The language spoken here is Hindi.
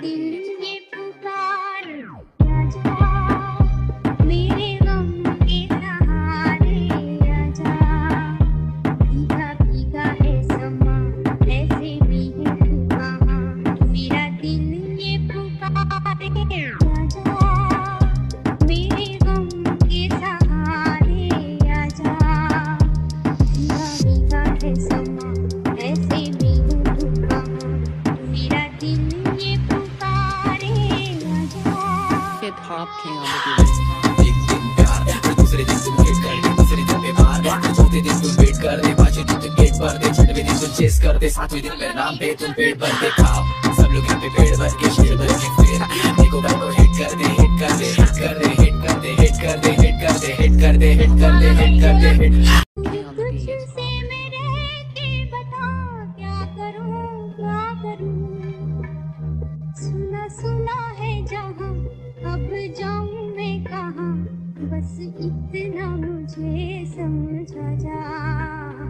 Happy New Hip Hop King on the beat. दिन दूसरे दिन तुम कर दिन दिन दिन दिन दिन देखो हिट कर दे हिट कर दे हिट कर दे हिट कर दे कर दे हिट कर दे हिट कर दे हिट कर दे सुना सुना है जहाँ अब जाऊँ मैं कहाँ? बस इतना मुझे समझा जा।